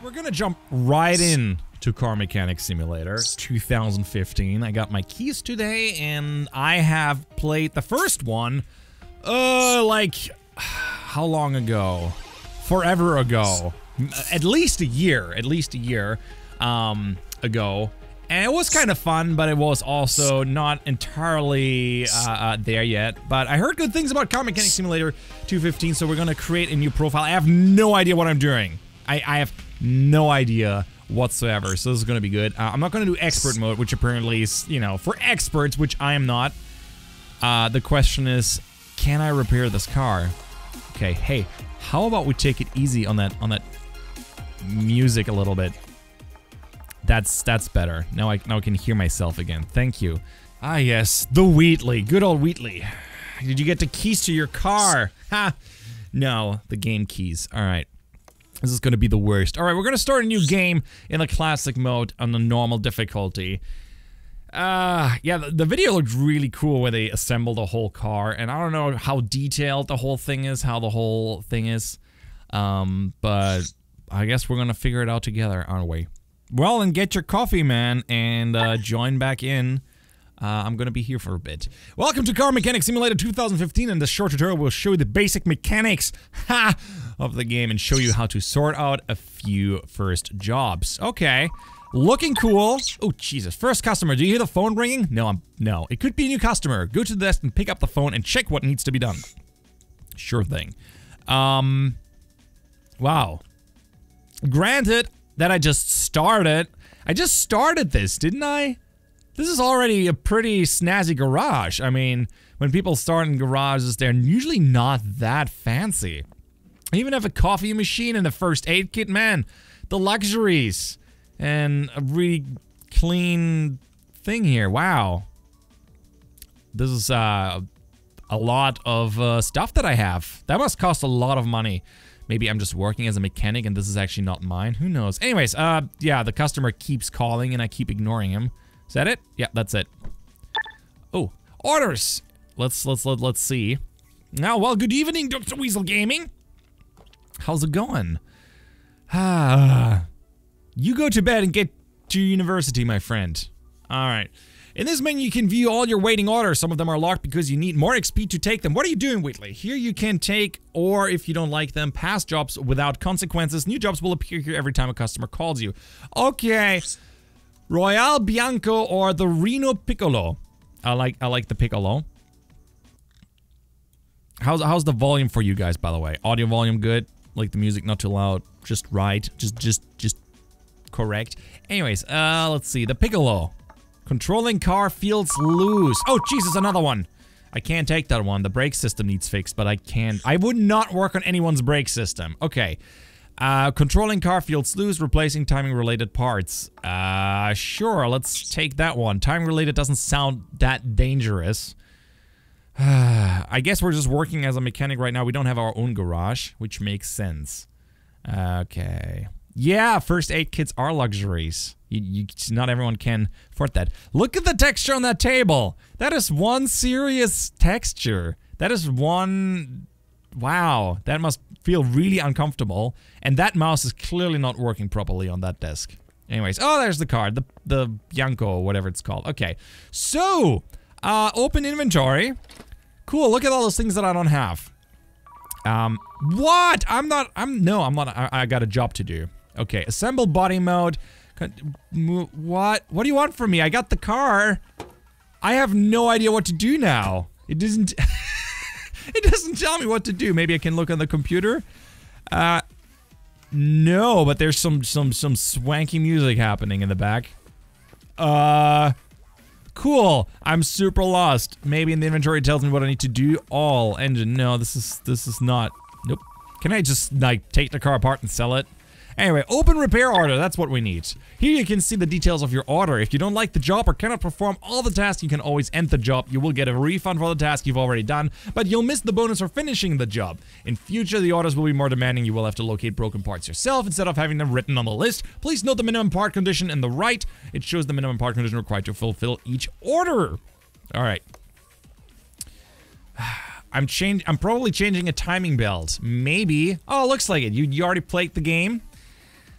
We're gonna jump right in to Car Mechanic Simulator 2015. I got my keys today and I have played the first one, uh, like, how long ago? Forever ago. At least a year, at least a year, um, ago. And it was kind of fun, but it was also not entirely uh, uh, there yet. But I heard good things about Car Mechanic Simulator 215, so we're gonna create a new profile. I have no idea what I'm doing. I, I have no idea whatsoever, so this is gonna be good. Uh, I'm not gonna do expert mode, which apparently is, you know, for experts, which I am not. Uh, the question is, can I repair this car? Okay, hey, how about we take it easy on that on that music a little bit? That's that's better. Now I now I can hear myself again. Thank you. Ah yes, the Wheatley. Good old Wheatley. Did you get the keys to your car? Ha! No, the game keys. Alright. This is gonna be the worst. Alright, we're gonna start a new game in the classic mode on the normal difficulty. Uh, yeah, the, the video looked really cool where they assembled the whole car, and I don't know how detailed the whole thing is, how the whole thing is. Um, but I guess we're gonna figure it out together, aren't we? Well, and get your coffee, man, and uh, join back in. Uh, I'm gonna be here for a bit. Welcome to Car Mechanic Simulator 2015. and this short tutorial, we'll show you the basic mechanics ha, of the game and show you how to sort out a few first jobs. Okay, looking cool. Oh Jesus! First customer. Do you hear the phone ringing? No, I'm no. It could be a new customer. Go to the desk and pick up the phone and check what needs to be done. Sure thing. Um. Wow. Granted that I just started. I just started this, didn't I? This is already a pretty snazzy garage. I mean, when people start in garages, they're usually not that fancy. I even have a coffee machine and a first aid kit, man. The luxuries. And a really clean thing here. Wow. This is uh, a lot of uh, stuff that I have. That must cost a lot of money. Maybe I'm just working as a mechanic and this is actually not mine. Who knows? Anyways, uh, yeah, the customer keeps calling and I keep ignoring him. Is that it? Yeah, that's it. Oh, orders. Let's let's let, let's see. Now, well, good evening, Dr. Weasel Gaming. How's it going? Ah, you go to bed and get to university, my friend. All right. In this menu, you can view all your waiting orders. Some of them are locked because you need more XP to take them. What are you doing, Wheatley? Here you can take, or if you don't like them, past jobs without consequences. New jobs will appear here every time a customer calls you. Okay. Royale Bianco or the Reno Piccolo. I like I like the Piccolo. How's how's the volume for you guys, by the way? Audio volume good? Like the music not too loud, just right, just just just correct. Anyways, uh, let's see the Piccolo. Controlling car feels loose. Oh, Jesus, another one. I can't take that one. The brake system needs fixed, but I can't. I would not work on anyone's brake system. Okay. Uh, controlling car feels loose, replacing timing related parts. Uh, sure, let's take that one. Timing related doesn't sound that dangerous. I guess we're just working as a mechanic right now. We don't have our own garage, which makes sense. Okay. Yeah, first aid kits are luxuries. You, you, not everyone can afford that. Look at the texture on that table. That is one serious texture. That is one... Wow, that must feel really uncomfortable. And that mouse is clearly not working properly on that desk. Anyways, oh, there's the card. The, the Bianco, or whatever it's called. Okay, so, uh, open inventory. Cool, look at all those things that I don't have. Um, what? I'm not, I'm, no, I'm not, I, I got a job to do. Okay, assemble body mode. What? What do you want from me? I got the car. I have no idea what to do now. It doesn't... it doesn't tell me what to do. Maybe I can look on the computer. Uh, no, but there's some some some swanky music happening in the back. Uh, cool. I'm super lost. Maybe in the inventory it tells me what I need to do. All engine. No, this is this is not. Nope. Can I just like take the car apart and sell it? Anyway, open repair order, that's what we need. Here you can see the details of your order. If you don't like the job or cannot perform all the tasks, you can always end the job. You will get a refund for the task you've already done, but you'll miss the bonus for finishing the job. In future, the orders will be more demanding. You will have to locate broken parts yourself instead of having them written on the list. Please note the minimum part condition in the right. It shows the minimum part condition required to fulfill each order. All right. I'm change. I'm probably changing a timing belt. Maybe. Oh, looks like it. You, you already played the game.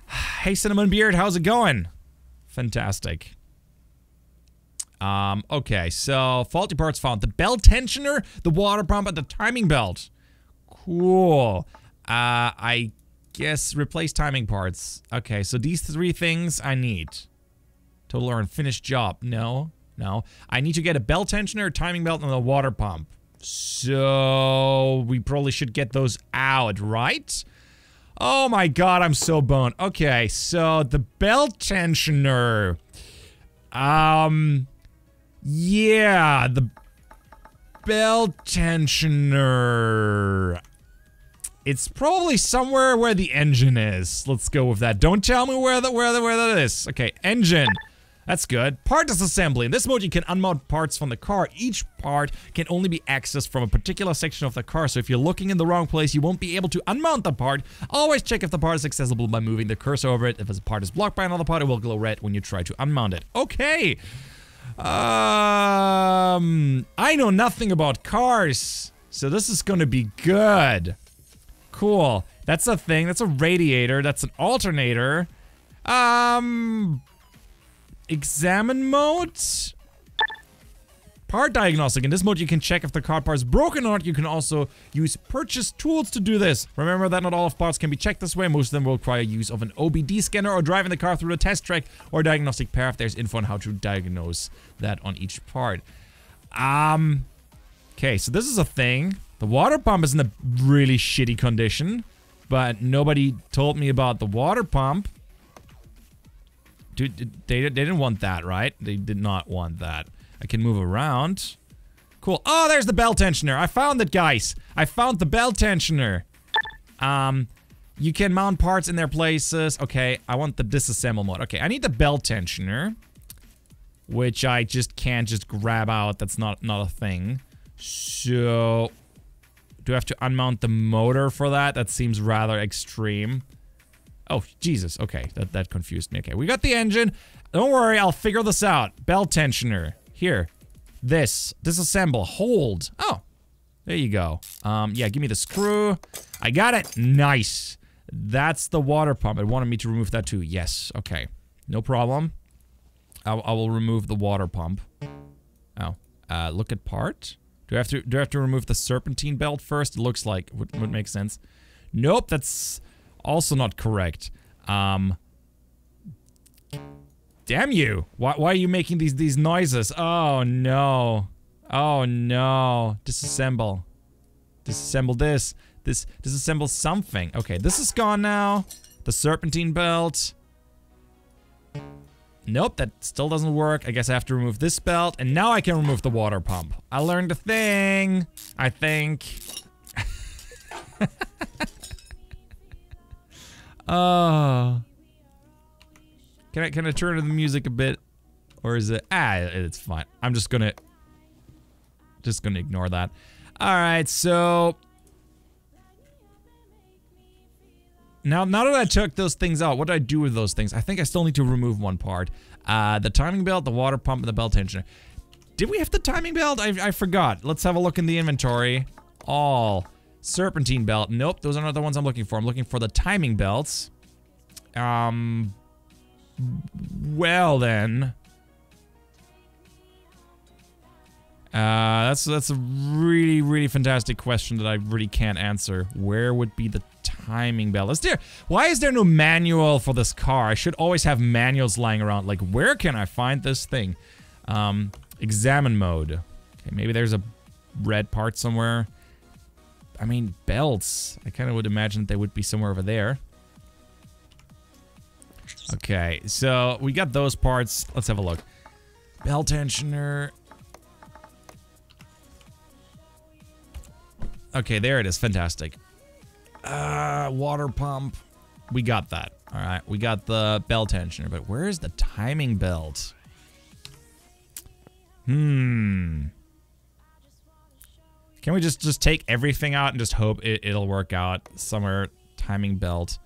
Hey, Cinnamon Beard, how's it going? Fantastic. Um, okay, so faulty parts found. The belt tensioner, the water pump, and the timing belt. Cool. Uh, I guess replace timing parts. Okay, so these three things I need. Total or unfinished job. No, no. I need to get a belt tensioner, timing belt, and a water pump. So we probably should get those out, right? Oh my god, I'm so boned. Okay, so the belt tensioner. Um, yeah, the belt tensioner. It's probably somewhere where the engine is. Let's go with that. Don't tell me where the where the where that is. Okay, engine. That's good. Part disassembly. In this mode, you can unmount parts from the car. Each part can only be accessed from a particular section of the car, so if you're looking in the wrong place, you won't be able to unmount the part. Always check if the part is accessible by moving the cursor over it. If a part is blocked by another part, it will glow red when you try to unmount it. Okay. Um, I know nothing about cars, so this is gonna be good. Cool. That's a thing. That's a radiator. That's an alternator. Um, examine mode? Part diagnostic. In this mode, you can check if the car part is broken or not. You can also use purchase tools to do this. Remember that not all of parts can be checked this way. Most of them will require use of an OBD scanner or driving the car through a test track or diagnostic path. There's info on how to diagnose that on each part. Um, okay, so this is a thing. The water pump is in a really shitty condition, but nobody told me about the water pump. Dude, they, they didn't want that, right? They did not want that. I can move around. Cool. Oh, there's the belt tensioner. I found it, guys. I found the belt tensioner. Um, you can mount parts in their places. Okay, I want the disassemble mode. Okay, I need the belt tensioner. Which I just can't just grab out. That's not, not a thing. So... Do I have to unmount the motor for that? That seems rather extreme. Oh, Jesus. Okay, that, that confused me. Okay, we got the engine. Don't worry, I'll figure this out. Belt tensioner. Here. This. Disassemble. Hold. Oh. There you go. Um, yeah, give me the screw. I got it. Nice. That's the water pump. It wanted me to remove that too. Yes. Okay. No problem. I, I will remove the water pump. Oh. Uh, look at part. Do I have to do I have to remove the serpentine belt first? It looks like would, would make sense. Nope, that's also not correct. Um, Damn you! Why, why are you making these these noises? Oh no! Oh no! Disassemble. Disassemble this. This disassemble something. Okay, this is gone now. The serpentine belt. Nope, that still doesn't work. I guess I have to remove this belt, and now I can remove the water pump. I learned a thing, I think. oh. Can I can I turn the music a bit, or is it? Ah, it's fine. I'm just gonna just gonna ignore that. All right, so now now that I took those things out, what do I do with those things? I think I still need to remove one part. Uh, the timing belt, the water pump, and the belt tensioner. Did we have the timing belt? I, I forgot. Let's have a look in the inventory. All. Serpentine belt. Nope, those are not the ones I'm looking for. I'm looking for the timing belts. Um, well then. Uh, that's that's a really really fantastic question that I really can't answer. Where would be the timing belt? Is there? Why is there no manual for this car? I should always have manuals lying around. Like, where can I find this thing? Um, examine mode. Okay, maybe there's a red part somewhere. I mean, belts. I kind of would imagine they would be somewhere over there. Okay, so we got those parts. Let's have a look. Belt tensioner. Okay, there it is. Fantastic. Uh, water pump. We got that. All right, we got the belt tensioner, but where's the timing belt? Hmm. Can we just just take everything out and just hope it, it'll work out somewhere? Timing belt.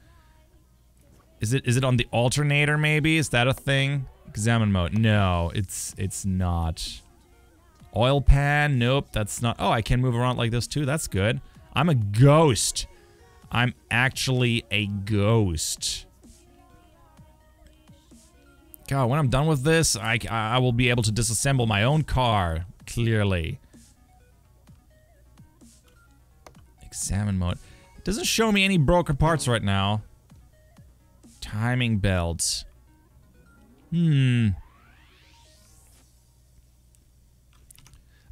Is it is it on the alternator maybe? Is that a thing? Examine mode. No, it's it's not. Oil pan. Nope, that's not. Oh, I can move around like this too. That's good. I'm a ghost. I'm actually a ghost. God, when I'm done with this, I, I will be able to disassemble my own car, clearly. Examine mode. It doesn't show me any broken parts right now. Timing belts. Hmm.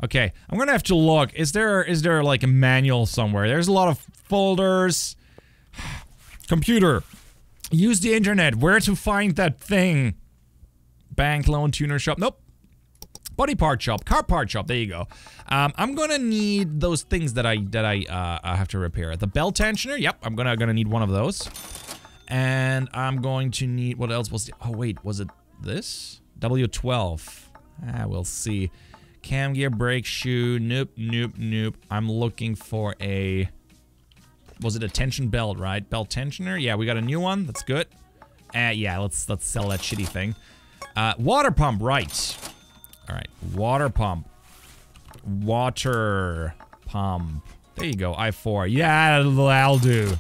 Okay, I'm gonna have to look. Is there is there like a manual somewhere? There's a lot of folders. Computer, use the internet. Where to find that thing? Bank loan tuner shop. Nope. Body part shop, car part shop. There you go. Um, I'm gonna need those things that I that I uh, have to repair. The belt tensioner. Yep, I'm gonna gonna need one of those. And I'm going to need what else was? The, oh wait, was it this? W12. Ah, we'll see. Cam gear, brake shoe. Nope, nope, nope. I'm looking for a. Was it a tension belt, right? Belt tensioner. Yeah, we got a new one. That's good. Uh, yeah, let's let's sell that shitty thing. Uh, water pump, right. All right, water pump. Water pump. There you go, I4. Yeah, that'll do.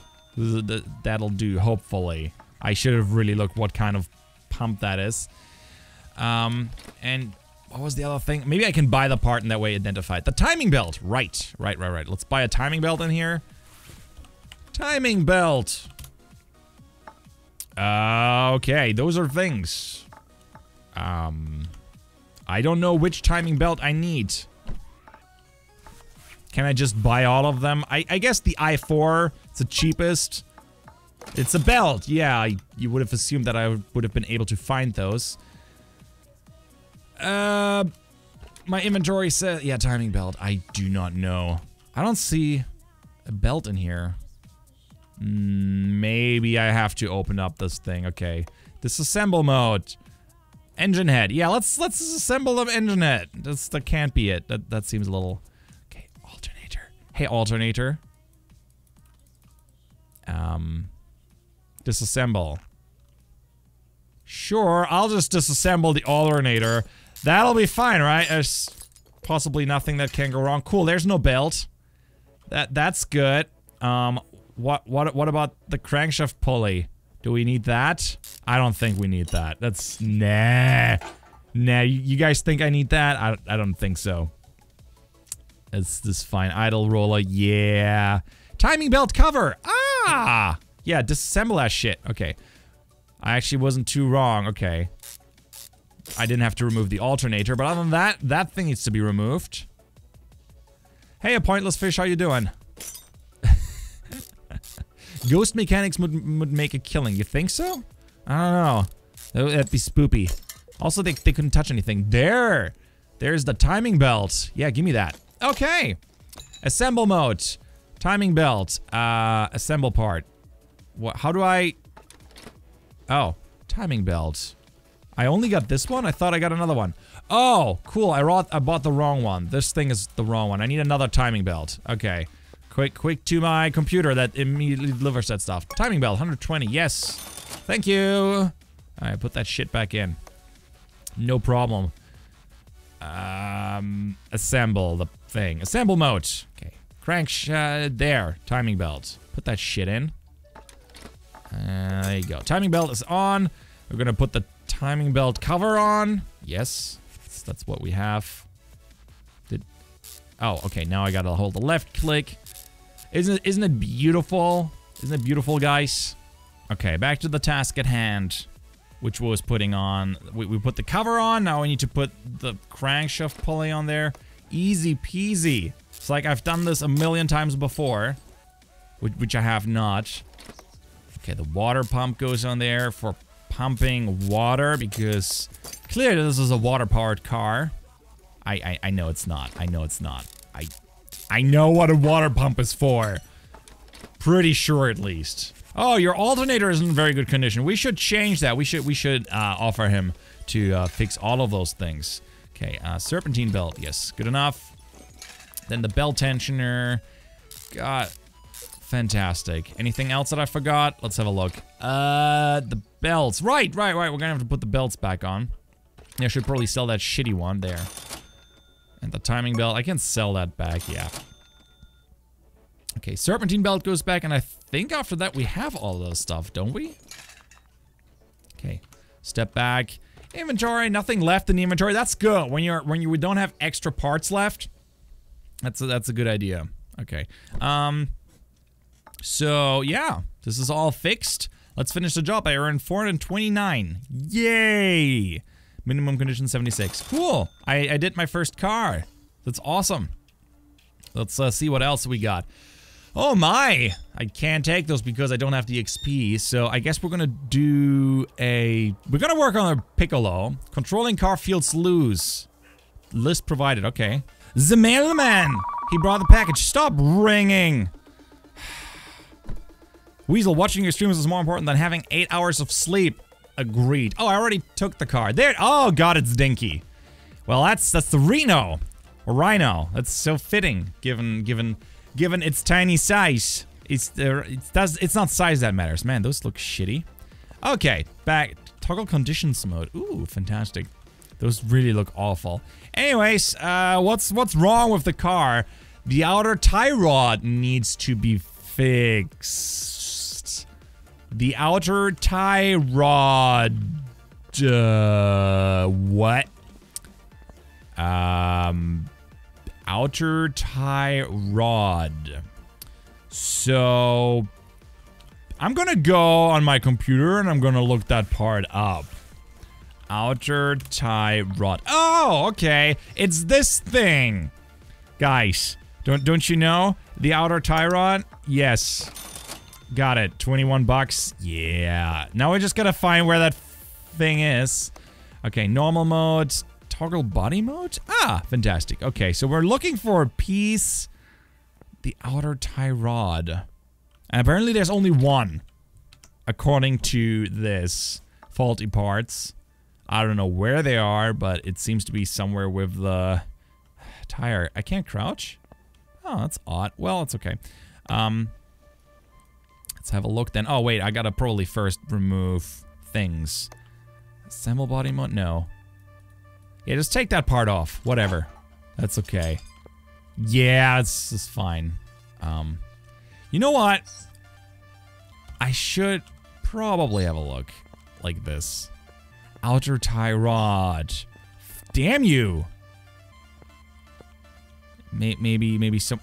That'll do, hopefully. I should have really looked what kind of pump that is. Um, and what was the other thing? Maybe I can buy the part and that way identify it. The timing belt. Right, right, right, right. Let's buy a timing belt in here. Timing belt. Uh, okay, those are things. Um, I don't know which timing belt I need. Can I just buy all of them? I, I guess the i4, it's the cheapest. It's a belt, yeah, you would have assumed that I would have been able to find those. Uh, my inventory says, yeah, timing belt. I do not know. I don't see a belt in here. Mm, maybe I have to open up this thing. Okay, disassemble mode. Engine head. Yeah, let's let's disassemble the engine head. That's, that can't be it. That that seems a little. Okay, alternator. Hey, alternator. Um, disassemble. Sure, I'll just disassemble the alternator. That'll be fine, right? There's possibly nothing that can go wrong. Cool, there's no belt. That that's good. Um, what what what about the crankshaft pulley? Do we need that? I don't think we need that. That's nah, nah. You, guys think I need that? I I don't think so. It's this fine. Idle roller, yeah. Timing belt cover. Ah, yeah. Disassemble that shit. Okay. I actually wasn't too wrong. Okay. I didn't have to remove the alternator, but other than that, that thing needs to be removed. Hey, a pointless fish, how you doing? Ghost mechanics would, would make a killing. You think so? I don't know. That'd be spoopy. Also, they, they couldn't touch anything. There! There's the timing belt. Yeah, give me that. Okay. Assemble mode. Timing belt. Uh, assemble part. What? How do I... Oh. Timing belt. I only got this one? I thought I got another one. Oh, cool. I bought, I bought the wrong one. This thing is the wrong one. I need another timing belt. Okay. Quick, quick to my computer that immediately delivers that stuff. Timing belt, 120. Yes. Thank you. Alright, put that shit back in. No problem. Um, assemble the thing. Assemble mode. Okay. Crank uh, there. Timing belt. Put that shit in. Uh, there you go. Timing belt is on. We're gonna put the timing belt cover on. Yes, that's what we have. Did oh okay now I gotta hold the left click. Isn't it, isn't it beautiful? Isn't it beautiful, guys? Okay, back to the task at hand, which was putting on. We, we put the cover on. Now we need to put the crankshaft pulley on there. Easy peasy. It's like I've done this a million times before, which, which I have not. Okay, the water pump goes on there for pumping water because clearly this is a water-powered car. I, I, I know it's not. I know it's not. I know what a water pump is for. Pretty sure at least. Oh, your alternator is in very good condition. We should change that. We should we should uh, offer him to uh, fix all of those things. Okay, uh, serpentine belt. Yes, good enough. Then the belt tensioner. God, fantastic. Anything else that I forgot? Let's have a look. Uh, the belts. Right, right, right. We're gonna have to put the belts back on. I should probably sell that shitty one there. And the timing belt. I can sell that back, yeah. Okay, serpentine belt goes back, and I think after that we have all those stuff, don't we? Okay, step back. Inventory, nothing left in the inventory. That's good. When you're when you we don't have extra parts left, that's a, that's a good idea. Okay. Um. So yeah, this is all fixed. Let's finish the job. I earned 429. Yay! Minimum condition 76. Cool. I, I did my first car. That's awesome. Let's uh, see what else we got. Oh my! I can't take those because I don't have the XP, so I guess we're gonna do a... We're gonna work on a Piccolo. Controlling car fields loose. List provided, okay. The mailman! He brought the package. Stop ringing! Weasel, watching your streams is more important than having 8 hours of sleep. Agreed. Oh, I already took the car. There- Oh god, it's Dinky. Well, that's- that's the Reno. Or Rhino. That's so fitting, given- given- given its tiny size. It's there. It does. It's not size that matters. Man, those look shitty. Okay, back toggle conditions mode. Ooh, fantastic. Those really look awful. Anyways, uh, what's what's wrong with the car? The outer tie rod needs to be fixed. The outer tie rod. Uh, what? Um, outer tie rod. So I'm gonna go on my computer and I'm gonna look that part up. Outer tie rod. Oh, okay. It's this thing. Guys, don't don't you know? The outer tie rod? Yes. Got it. 21 bucks. Yeah. Now we just gotta find where that thing is. Okay, normal mode, toggle body mode? Ah, fantastic. Okay, so we're looking for a piece, the outer tie rod. And apparently there's only one, according to this faulty parts. I don't know where they are, but it seems to be somewhere with the tire. I can't crouch? Oh, that's odd. Well, it's okay. Um, let's have a look then. Oh, wait, I gotta probably first remove things. Assemble body mode? No. Yeah, just take that part off. Whatever. That's okay. Yeah, it's, it's fine. Um, you know what? I should probably have a look like this. Outer tie rod. Damn you. Maybe, maybe some...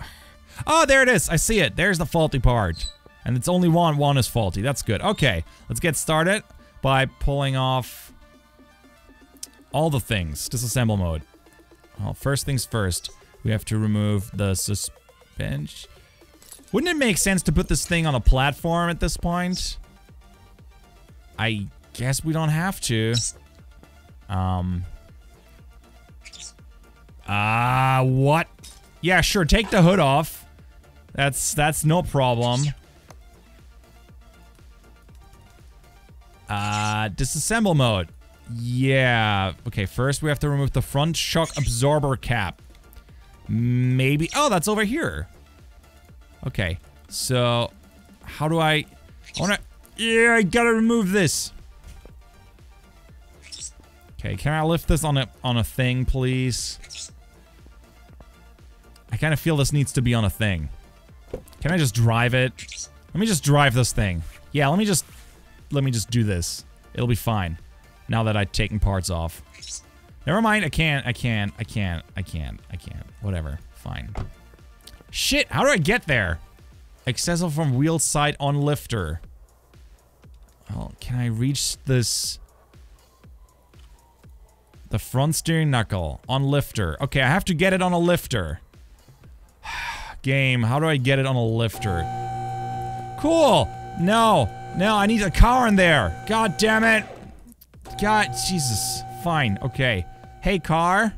Oh, there it is. I see it. There's the faulty part. And it's only one. One is faulty. That's good. Okay, let's get started by pulling off all the things. Disassemble mode. Well, first things first. We have to remove the suspension. Wouldn't it make sense to put this thing on a platform at this point? I guess we don't have to. Um. Ah, uh, what? Yeah, sure. Take the hood off. That's that's no problem. Uh, disassemble mode. Yeah. Okay, first we have to remove the front shock absorber cap. Maybe. Oh, that's over here. Okay. So, how do I... I wanna... Yeah, I gotta remove this. Okay, can I lift this on a on a thing, please? I kind of feel this needs to be on a thing. Can I just drive it? Let me just drive this thing. Yeah, let me just... Let me just do this. It'll be fine. Now that I've taken parts off. Never mind, I can't, I can't, I can't, I can't, I can't. Whatever, fine. Shit, how do I get there? Accessible from wheel side on lifter. Well, can I reach this? The front steering knuckle on lifter. Okay, I have to get it on a lifter. Game, how do I get it on a lifter? Cool. No, no, I need a car in there. God damn it. God, Jesus. Fine, okay. Hey, car.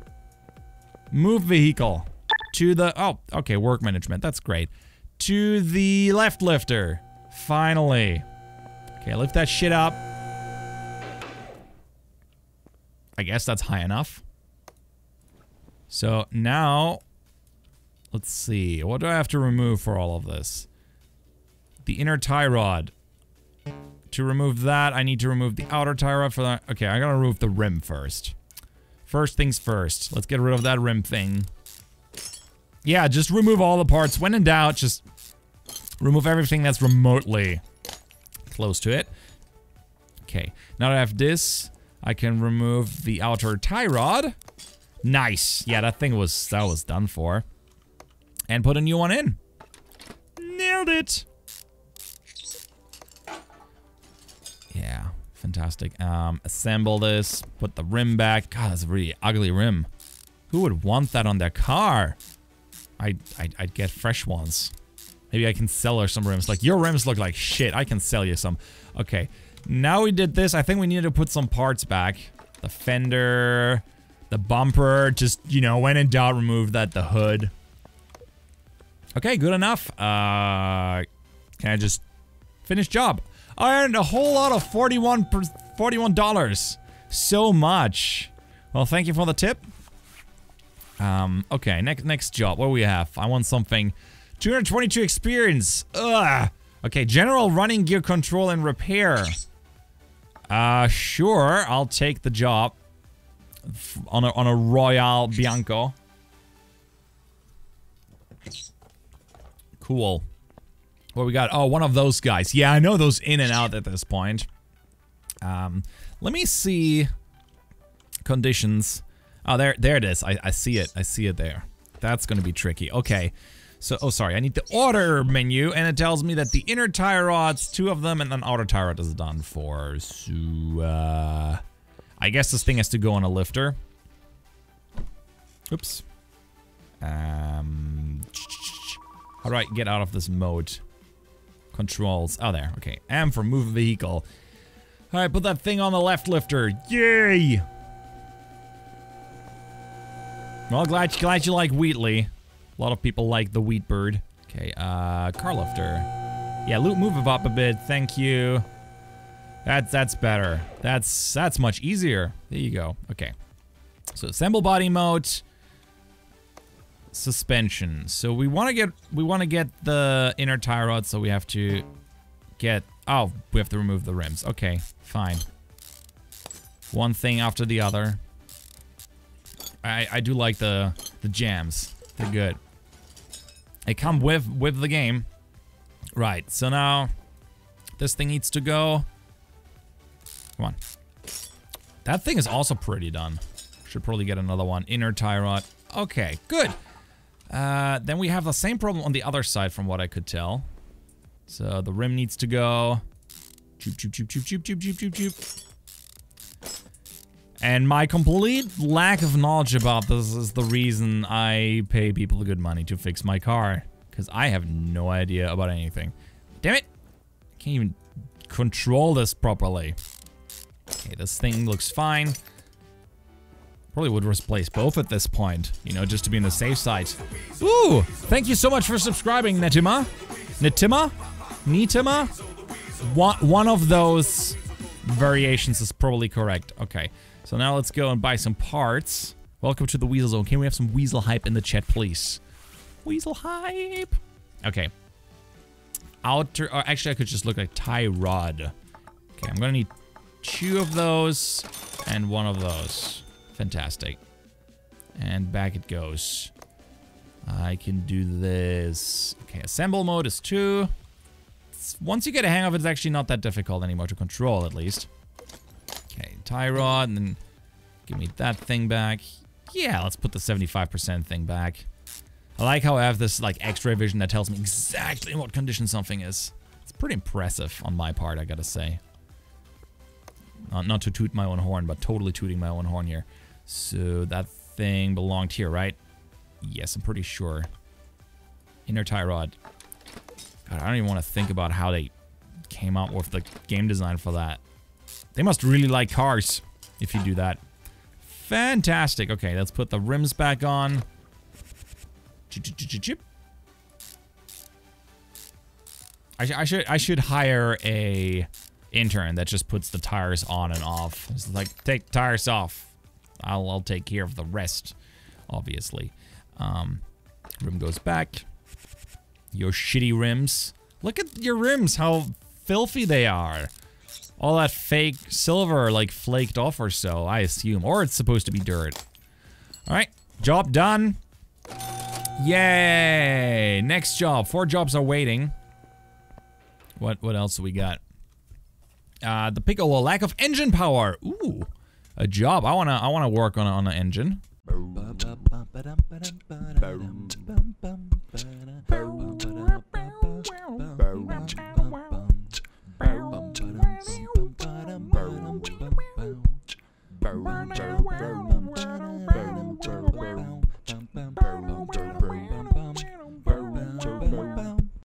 Move vehicle. To the, oh, okay, work management. That's great. To the left lifter. Finally. Okay, lift that shit up. I guess that's high enough. So now, let's see. What do I have to remove for all of this? The inner tie rod. To remove that, I need to remove the outer tie rod for that. Okay, I gotta remove the rim first. First things first. Let's get rid of that rim thing. Yeah, just remove all the parts. When in doubt, just remove everything that's remotely close to it. Okay, now that I have this, I can remove the outer tie rod. Nice. Yeah, that thing was that was done for. And put a new one in. Nailed it. Yeah, fantastic. Um, assemble this, put the rim back. God, that's a really ugly rim. Who would want that on their car? I, I, I'd get fresh ones. Maybe I can sell her some rims. Like, your rims look like shit. I can sell you some. Okay. Now we did this. I think we need to put some parts back. The fender, the bumper. Just, you know, when in doubt, remove that. The hood. Okay, good enough. Uh, can I just finish job? I earned a whole lot of 41 $41. So much. Well, thank you for the tip. Um, okay, next next job. What do we have? I want something 222 experience. Ugh. Okay, general running gear control and repair. Uh, sure, I'll take the job on a on a Royale Bianco. Cool. What we got? Oh, one of those guys. Yeah, I know those in and out at this point. Um, let me see conditions. Oh, there, there it is. I, I see it. I see it there. That's going to be tricky. Okay. So, oh, sorry. I need the order menu, and it tells me that the inner tie rods, two of them, and then outer tie rod is done for. So, uh, I guess this thing has to go on a lifter. Oops. Um, do I get out of this mode? Controls. Oh, there. Okay. M for move vehicle. All right, put that thing on the left lifter. Yay! Well, glad, glad you like Wheatley. A lot of people like the Wheat Bird. Okay, uh, car lifter. Yeah, loop, move it up a bit. Thank you. That's that's better. That's that's much easier. There you go. Okay. So assemble body mode. Suspension. So we want to get we want to get the inner tie rod. So we have to get. Oh, we have to remove the rims. Okay, fine. One thing after the other. I I do like the the jams. They're good. They come with with the game. Right. So now this thing needs to go. Come on. That thing is also pretty done. Should probably get another one. Inner tie rod. Okay, good. Uh, then we have the same problem on the other side from what I could tell. So the rim needs to go. Choop, choop, choop, choop, choop, choop, choop, choop, choop. And my complete lack of knowledge about this is the reason I pay people good money to fix my car. Because I have no idea about anything. Damn it! I can't even control this properly. Okay, this thing looks fine. Probably would replace both at this point, you know, just to be on the safe side. Ooh, thank you so much for subscribing, Netima. Netima? Netima? One, one of those variations is probably correct. Okay, so now let's go and buy some parts. Welcome to the Weasel Zone. Can we have some Weasel hype in the chat, please? Weasel hype. Okay. Outer, or actually I could just look like tie rod. Okay, I'm gonna need two of those and one of those. Fantastic. And back it goes. I can do this. Okay, assemble mode is two. It's, once you get a hang of it, it's actually not that difficult anymore to control, at least. Okay, tie rod, and then give me that thing back. Yeah, let's put the 75% thing back. I like how I have this like X-ray vision that tells me exactly what condition something is. It's pretty impressive on my part, I gotta say. Not, not to toot my own horn, but totally tooting my own horn here. So that thing belonged here, right? Yes, I'm pretty sure. Inner tie rod. God, I don't even want to think about how they came up with the game design for that. They must really like cars if you do that. Fantastic. Okay, let's put the rims back on. I, sh I should I should hire a intern that just puts the tires on and off. It's like take tires off. I'll I'll take care of the rest, obviously. Um, rim goes back. Your shitty rims. Look at your rims, how filthy they are. All that fake silver like flaked off or so, I assume. Or it's supposed to be dirt. Alright, job done. Yay! Next job. Four jobs are waiting. What what else do we got? Uh, the Piccolo, lack of engine power. Ooh, a job. I wanna I wanna work on on the engine.